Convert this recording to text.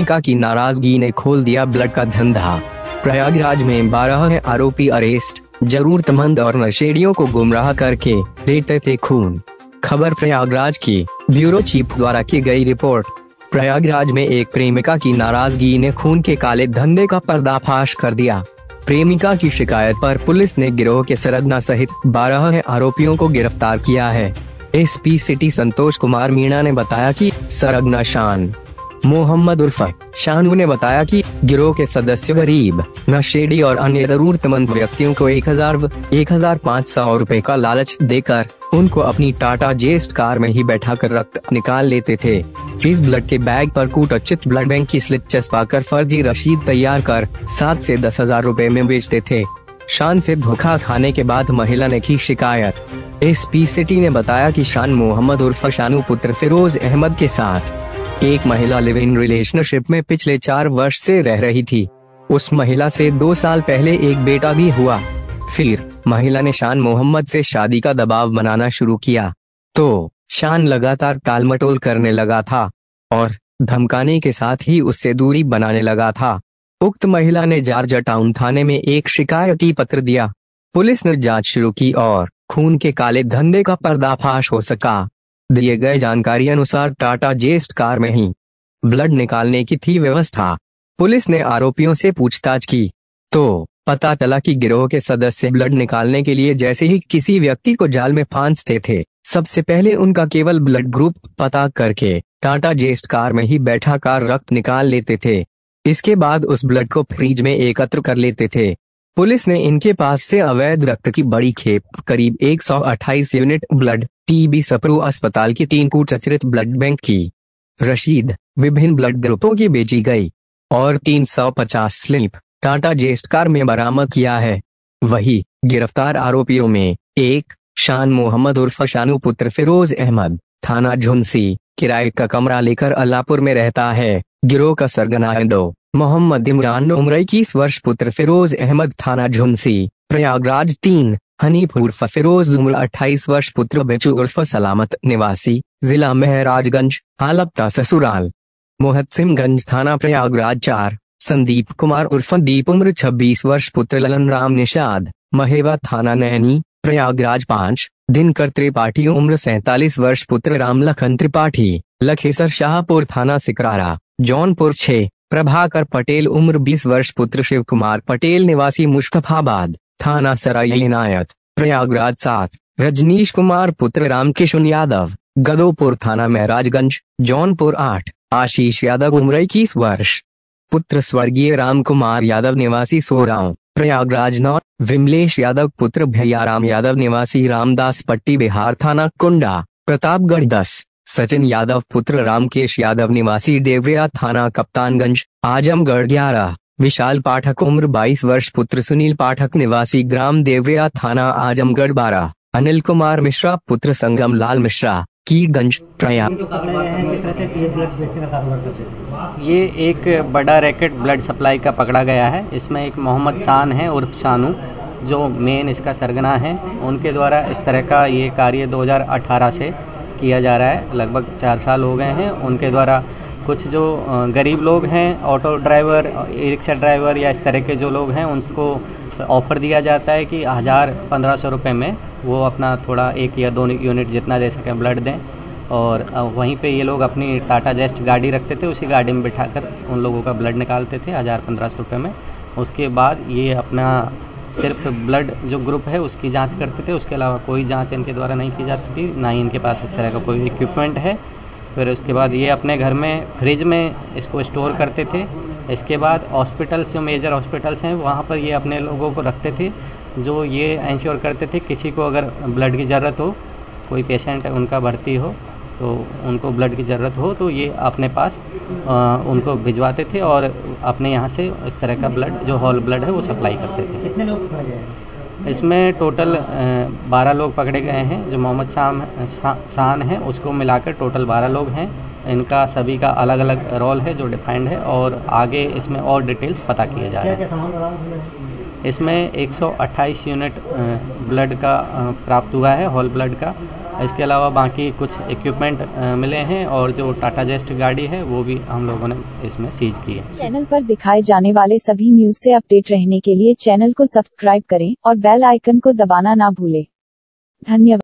प्रेमिका की नाराज़गी ने खोल दिया ब्लड का धंधा। प्रयागराज में बारह आरोपी अरेस्ट, जरूरतमंद और नशेड़ियों को गुमराह करके लेते थे खून। खबर प्रयागराज की, ब्यूरो चीफ द्वारा की गई रिपोर्ट। प्रयागराज में एक प्रेमिका की नाराज़गी ने खून के काले धंधे का पर्दाफाश कर दिया। प्रेमिका की शिकायत पर पुलिस ने गिरोह के सरगना सहित बारह आरोपियों को गिरफ़्तार किया है। एसपी सिटी संतोष कुमार मीणा ने बताया कि सरगना शान मोहम्मद उर्फ़ शानू ने बताया कि गिरोह के सदस्य गरीब, नशेड़ी और अन्य जरूरतमंद व्यक्तियों को एक हज़ार एक हज़ार पाँच सौ रूपए का लालच देकर उनको अपनी टाटा जेस्ट कार में ही बैठा कर रक्त निकाल लेते थे। इस ब्लड के बैग पर कूटचित ब्लड बैंक की स्लिप चस्पा कर फर्जी रशीद तैयार कर सात से दस हज़ार रूपए में बेचते थे। शान से धोखा खाने के बाद महिला ने की शिकायत। एस पी सिटी ने बताया कि शान मोहम्मद उर्फ़ शानू पुत्र फिरोज अहमद के साथ एक महिला लिव इन रिलेशनशिप में पिछले चार वर्ष से रह रही थी। उस महिला से दो साल पहले एक बेटा भी हुआ। फिर, महिला ने शान मोहम्मद से शादी का दबाव बनाना शुरू किया। तो शान लगातार टालमटोल करने लगा था। और, धमकाने के साथ ही उससे दूरी बनाने लगा था। उक्त महिला ने जार्जा टाउन थाने में एक शिकायती पत्र दिया। पुलिस ने जाँच शुरू की और, खून के काले धंधे का पर्दाफाश हो सका। दिए गए जानकारी अनुसार टाटा जेस्ट कार में ही ब्लड निकालने की थी व्यवस्था। पुलिस ने आरोपियों से पूछताछ की। तो पता चला कि गिरोह के सदस्य ब्लड निकालने के लिए जैसे ही किसी व्यक्ति को जाल में फांसते थे, सबसे पहले उनका केवल ब्लड ग्रुप पता करके टाटा जेस्ट कार में ही बैठा कार रक्त निकाल लेते थे। इसके बाद उस ब्लड को फ्रीज में एकत्र कर लेते थे। पुलिस ने इनके पास से अवैध रक्त की बड़ी खेप, करीब 128 यूनिट ब्लड टीबी सप्रू अस्पताल की तीन कूट सचरित ब्लड बैंक की रशीद। विभिन्न ब्लड ग्रुपों की बेची गई और 350 स्लिप टाटा जेस्ट कार में बरामद किया है। वही गिरफ़्तार आरोपियों में एक शान मोहम्मद उर्फ़ शानू पुत्र फिरोज अहमद, थाना झुंसी, किराए का कमरा लेकर अल्लापुर में रहता है। गिरोह का सरगना दो, मोहम्मद इमरान उम्र, इक्कीस वर्ष पुत्र फिरोज अहमद, थाना झुंसी, प्रयागराज तीन हनीफ उर्फ़ फिरोज उम्र अट्ठाईस वर्ष, पुत्र बेचू उर्फ़ सलामत, निवासी, जिला महराजगंज, हालपता, ससुराल। मोहसिमगंज थाना प्रयागराज, चार। संदीप कुमार उर्फ़ दीप, उम्र 26 वर्ष, पुत्र ललन राम निषाद। महेवा थाना नैनी, प्रयागराज, पाँच। दिनकर त्रिपाठी, उम्र सैतालीस वर्ष, पुत्र राम लखन त्रिपाठी। लखेसर, शाहपुर थाना सिकरारा। जौनपुर, छे। प्रभाकर पटेल, उम्र 20 वर्ष, पुत्र शिव कुमार पटेल, निवासी मुश्तफाबाद थाना सराय इनायत, प्रयागराज सात, रजनीश कुमार पुत्र रामकिशन यादव, गदोपुर थाना महराजगंज, जौनपुर आठ, आशीष यादव उम्र इक्कीस वर्ष, पुत्र स्वर्गीय राम कुमार यादव निवासी सोराव, प्रयागराज नौ, विमलेश यादव पुत्र भैयाराम यादव निवासी रामदास पट्टी बिहार थाना कुंडा, प्रतापगढ़ दस, सचिन यादव पुत्र रामकेश यादव निवासी देवरिया थाना कप्तानगंज, आजमगढ़ ग्यारह विशाल पाठक उम्र 22 वर्ष, पुत्र सुनील पाठक निवासी ग्राम देवरिया थाना आजमगढ़ बारह अनिल कुमार मिश्रा, पुत्र संगम लाल मिश्रा कीरगंज प्रयाग। ये एक बड़ा रैकेट ब्लड सप्लाई का पकड़ा गया है। इसमें एक मोहम्मद शान है, उर्फ़ शानू, जो मेन इसका सरगना है। उनके द्वारा इस तरह का ये कार्य 2018 से किया जा रहा है। लगभग चार साल हो गए हैं। उनके द्वारा कुछ जो गरीब लोग हैं, auto driver, e rickshaw driver या इस तरह के जो लोग हैं, उनको ऑफ़र दिया जाता है कि हज़ार पंद्रह सौ रुपये में वो अपना थोड़ा एक या दो यूनिट जितना दे सकें ब्लड दें। और वहीं पे ये लोग अपनी टाटा जेस्ट गाड़ी रखते थे, उसी गाड़ी में बिठाकर उन लोगों का ब्लड निकालते थे हज़ार पंद्रह सौ रुपये में। उसके बाद ये अपना सिर्फ़ ब्लड जो ग्रुप है, उसकी जाँच करते थे। उसके अलावा कोई जाँच इनके द्वारा नहीं की जाती थी, ना ही इनके पास इस तरह का कोई इक्विपमेंट है। फिर उसके बाद ये अपने घर में फ्रिज में इसको स्टोर करते थे। इसके बाद हॉस्पिटल्स जो मेजर हॉस्पिटल्स हैं वहाँ पर ये अपने लोगों को रखते थे जो ये इंश्योर करते थे किसी को अगर ब्लड की ज़रूरत हो कोई पेशेंट उनका भर्ती हो तो उनको ब्लड की ज़रूरत हो तो ये अपने पास आ, उनको भिजवाते थे और अपने यहाँ से इस तरह का ब्लड जो हॉल ब्लड है वो सप्लाई करते थे। कितने लोग इसमें टोटल बारह लोग पकड़े गए हैं। जो मोहम्मद शाम शान हैं उसको मिलाकर टोटल बारह लोग हैं। इनका सभी का अलग अलग रोल है जो डिफाइंड है और आगे इसमें और डिटेल्स पता किए जा रहे हैं। इसमें 128 यूनिट ब्लड का प्राप्त हुआ है होल ब्लड का। इसके अलावा बाकी कुछ इक्विपमेंट मिले हैं और जो टाटा जेस्ट गाड़ी है, वो भी हम लोगों ने इसमें सीज की है। चैनल पर दिखाए जाने वाले सभी न्यूज़ से अपडेट रहने के लिए चैनल को सब्सक्राइब करें और बेल आइकन को दबाना ना भूलें। धन्यवाद।